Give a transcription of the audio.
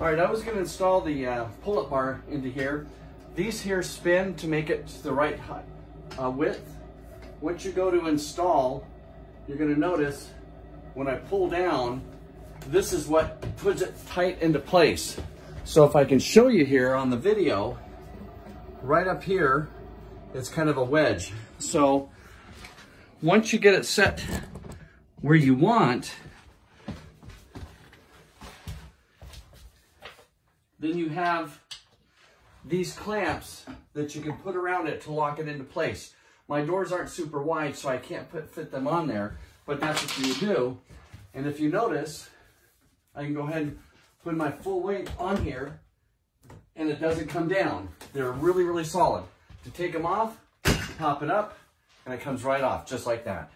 All right, I was gonna install the uh, pull-up bar into here. These here spin to make it the right uh, width. Once you go to install, you're gonna notice when I pull down, this is what puts it tight into place. So if I can show you here on the video, right up here, it's kind of a wedge. So once you get it set where you want, then you have these clamps that you can put around it to lock it into place. My doors aren't super wide, so I can't put, fit them on there, but that's what you do. And if you notice, I can go ahead and put my full weight on here and it doesn't come down. They're really, really solid. To take them off, pop it up, and it comes right off, just like that.